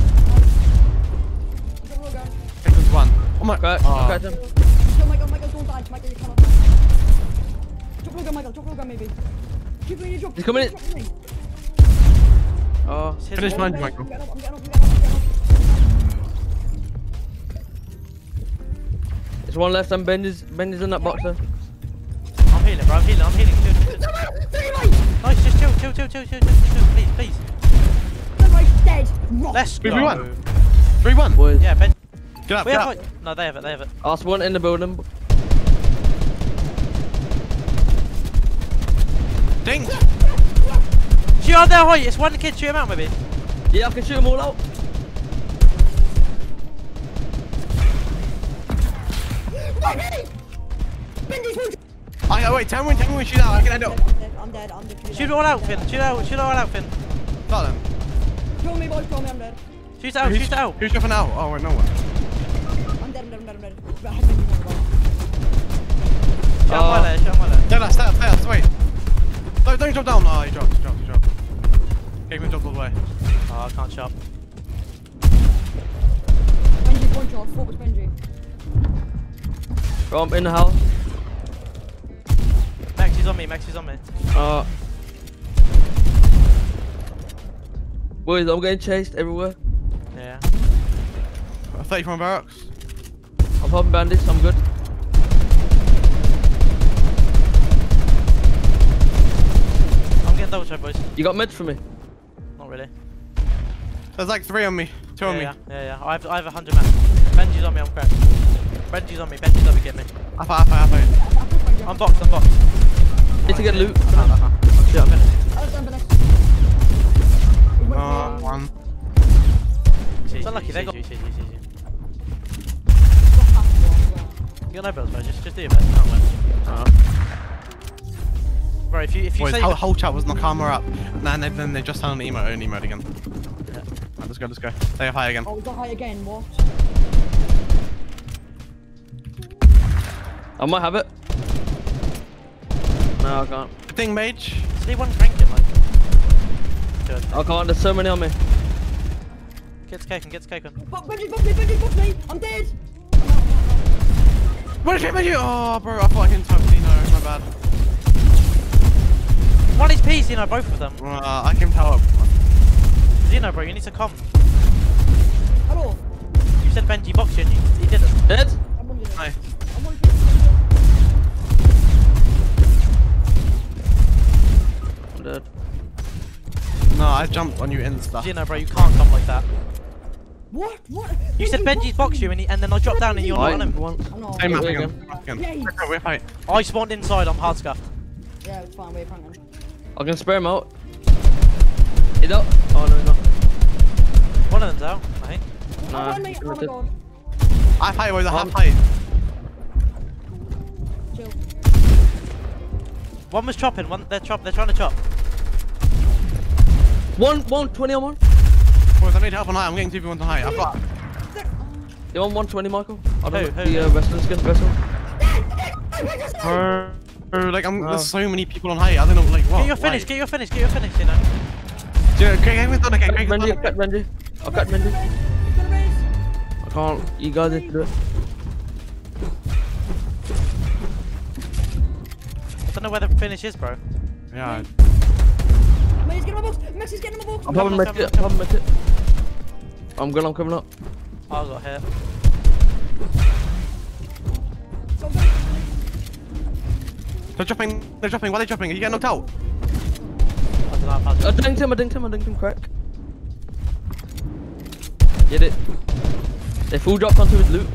Speaker 1: Oh my.
Speaker 2: Crack.
Speaker 1: Oh.
Speaker 2: Crack him.
Speaker 5: Kill Michael, Michael, don't die. Michael, you cannot. Drop low Michael. Drop low maybe. Keep doing your job.
Speaker 2: He's coming in.
Speaker 5: Drop the thing.
Speaker 2: Oh.
Speaker 1: Finish mine, Michael.
Speaker 5: getting up, I'm getting up, I'm getting up, I'm getting up.
Speaker 2: There's one left. And Benjy's. Benjy's in that box there.
Speaker 4: I'm healing, bro. I'm healing. I'm healing. Chill, chill, chill. Nice. Just chill, chill, chill, chill, chill, chill, chill. Please, please.
Speaker 5: Three right, dead. Rock.
Speaker 4: Let's
Speaker 1: We-
Speaker 4: go.
Speaker 1: we won. Three one.
Speaker 2: Boys.
Speaker 4: Yeah, Ben.
Speaker 1: Get up,
Speaker 4: We
Speaker 1: get up.
Speaker 4: it. No, they have it. They have it.
Speaker 2: Last one in the building.
Speaker 1: Ding.
Speaker 4: Shoot out there, Hoy. It's one kid. Shoot him out, maybe.
Speaker 2: Yeah, I can shoot them all out.
Speaker 5: Benjy! Benjy's one.
Speaker 1: I, oh, wait, tell me, tell me shoot out. I can end up.
Speaker 5: I'm dead, I'm dead,
Speaker 4: Shoot it all out, Finn. Shoot out. Shoot all out, Finn.
Speaker 1: Start them.
Speaker 5: Kill me, boys, kill me, I'm dead.
Speaker 4: Shoot out.
Speaker 1: Who's-
Speaker 4: Shoot it out.
Speaker 1: Who's dropping out? Oh, wait, no one.
Speaker 5: Dead, I'm dead. But I had Benjy one, bro.
Speaker 4: Shoot out my layer. Shoot out my layer.
Speaker 1: Stay there, stay there, stay there, wait. Don't, don't drop down. Oh, he dropped, he dropped, he dropped. Okay, we dropped all the way.
Speaker 4: Oh, I can't chop.
Speaker 5: Benjy's one shot, focus Benjy.
Speaker 2: Bro, I'm in the house.
Speaker 4: Max is on me. Max is on me.
Speaker 2: Uh. Boys, I'm getting chased everywhere.
Speaker 4: Yeah.
Speaker 1: 30 from barracks.
Speaker 2: I'm popping bandits. I'm good.
Speaker 4: I'm getting double check, boys.
Speaker 2: You got meds for me?
Speaker 4: Not really.
Speaker 1: There's like three on me. Two
Speaker 4: Yeah,
Speaker 1: on me.
Speaker 4: yeah, yeah, yeah. I have, I have a hundred man. Benjy's on me. I'm cracked. Benjy's on me. Benjy's on me. Get me.
Speaker 5: I put Benjy.
Speaker 4: I'm boxed. I'm boxed.
Speaker 2: Need to get loot.
Speaker 4: Shit, I'm finished.
Speaker 5: I was done, but next. He went
Speaker 1: Oh,
Speaker 5: for-
Speaker 1: one.
Speaker 4: It's unlucky. They got
Speaker 5: half the wall as well.
Speaker 4: got no bills, bro. Just, just do your best. You can't win.
Speaker 1: Uh,
Speaker 4: Bro, if you, if you
Speaker 1: boys,
Speaker 4: say.
Speaker 1: whole, whole chat was not camera up. Nah, and then, then they just turned on the emote, own emote again.
Speaker 4: Yeah.
Speaker 1: Right, let's go, let's go. Stay up high again.
Speaker 5: Oh, we got high again, what?
Speaker 2: I might have it. No, I can't.
Speaker 1: Good Thing, mage.
Speaker 4: Stay one cranking, like.
Speaker 2: I can't. There's so many on me.
Speaker 4: Gets cake and gets cake on.
Speaker 5: But Benjy booked me, Benjy me! I'm dead!
Speaker 1: What is it, mage? Oh, bro, I thought I can talk to no, my bad.
Speaker 4: One is P, Zeno, both of them.
Speaker 1: Uh, I can tell up.
Speaker 4: Zeno, bro, you need to come.
Speaker 5: Hello?
Speaker 4: You said Benjy boxed you and you, he didn't.
Speaker 2: Dead?
Speaker 5: I'm on you.
Speaker 1: Hi.
Speaker 5: I'm on you.
Speaker 2: I'm dead.
Speaker 1: No, I jumped on you insta.
Speaker 4: Zeno, bro, you can't come like that.
Speaker 5: What? What?
Speaker 4: You said Benjy's boxed you and, he, and then I dropped down and you're not
Speaker 2: I
Speaker 4: on him.
Speaker 2: once.
Speaker 5: I know.
Speaker 1: Same map again. again. We're fight.
Speaker 4: I spawned inside, I'm hard scuffed.
Speaker 5: Yeah, it's fine, wait, Franklin.
Speaker 2: I can spare him out. He's out. Oh no, he's not.
Speaker 4: One of them's out, I think.
Speaker 2: Nah,
Speaker 5: oh, mate.
Speaker 2: he
Speaker 5: Oh my
Speaker 2: did.
Speaker 5: god.
Speaker 1: Half height, boys, half
Speaker 2: Um,
Speaker 1: height.
Speaker 5: Chill.
Speaker 4: One was chopping, one they're chop they're trying to chop.
Speaker 2: One, one, 20 on one.
Speaker 1: Boys, I need help on height. I'm getting 2v1 on height. I've got.
Speaker 2: You want 120, Michael? I don't
Speaker 4: Who,
Speaker 2: know.
Speaker 4: who,
Speaker 2: The uh,
Speaker 4: who?
Speaker 2: wrestling skin vessel.
Speaker 1: Bro, bro, like, I'm,
Speaker 2: Oh.
Speaker 1: there's so many people on height. I don't know, like, what?
Speaker 4: Get your finish,
Speaker 1: why?
Speaker 4: get your finish, get your finish, you know.
Speaker 1: Dude, Craig, Craig was done again. Craig was
Speaker 2: Benjy,
Speaker 1: done
Speaker 2: I've cut Benjy. I've cut Benjy.
Speaker 5: He's
Speaker 2: can't. You guys need to do it.
Speaker 4: I don't know where the finish is, bro.
Speaker 1: Yeah.
Speaker 5: Max, get my box. Max is getting in my box.
Speaker 2: I'm popping
Speaker 4: on,
Speaker 2: my
Speaker 4: come.
Speaker 2: I'm popping my it. I'm good. I'm coming up.
Speaker 4: I got hit.
Speaker 5: Go, go.
Speaker 1: They're dropping. They're dropping. Why are they dropping? Are you getting knocked out?
Speaker 4: I don't know if I
Speaker 2: I dinked him. I dinked him. I dinked him. Crack. Get it. They full dropped onto his loot.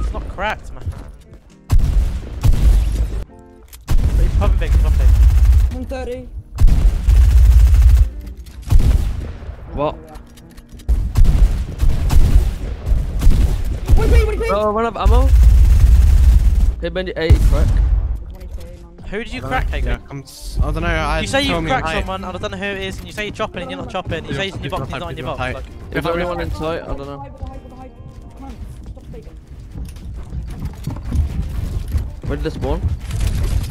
Speaker 4: It's not cracked, man. But he's popping big, he's popping big.
Speaker 5: 130.
Speaker 2: What?
Speaker 5: Wait, wait, wait, wait.
Speaker 2: Oh, run out of ammo. Hey, Benjy, 80 crack.
Speaker 5: 20k.
Speaker 4: Who did you crack,
Speaker 1: Yeah. I'm. s- I don't know. I
Speaker 4: You say you
Speaker 1: crack me height.
Speaker 4: someone, and I don't know who it is, and you say you're chopping and you're not chopping. You
Speaker 1: Yeah,
Speaker 4: say he's in your box, he's not in your box. Like,
Speaker 2: Is
Speaker 1: If
Speaker 2: there anyone in sight? I don't know.
Speaker 5: Hide with the hide with the hide. Come on, stop faking.
Speaker 2: Where did they spawn?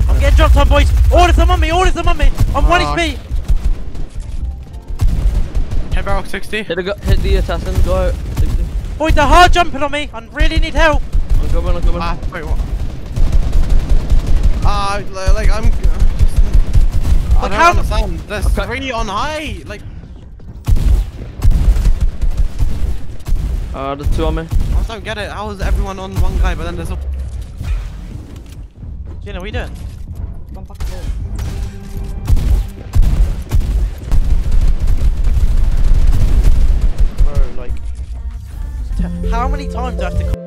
Speaker 4: I'm getting dropped on, boys. All of them on me, all of them on me. I'm 1 uh,
Speaker 1: Oh,
Speaker 4: HP.
Speaker 1: Head barrel 60.
Speaker 2: Hit the, hit the assassin. Go out. 60.
Speaker 4: Boys, they're hard jumping on me. I really need help.
Speaker 2: I'm coming. I'm coming.
Speaker 1: Ah, wait, what? Ah, li- like I'm. Just, I
Speaker 4: Look
Speaker 1: don't
Speaker 4: how-
Speaker 1: understand. There's
Speaker 2: Okay.
Speaker 1: three on high. Like,
Speaker 2: Uh, there's two on me.
Speaker 1: I just don't get it. How is everyone on one guy, but then there's a.
Speaker 4: Gina, what are you doing?
Speaker 5: Come back to.
Speaker 4: Bro, like. How many times do I have to